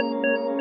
Música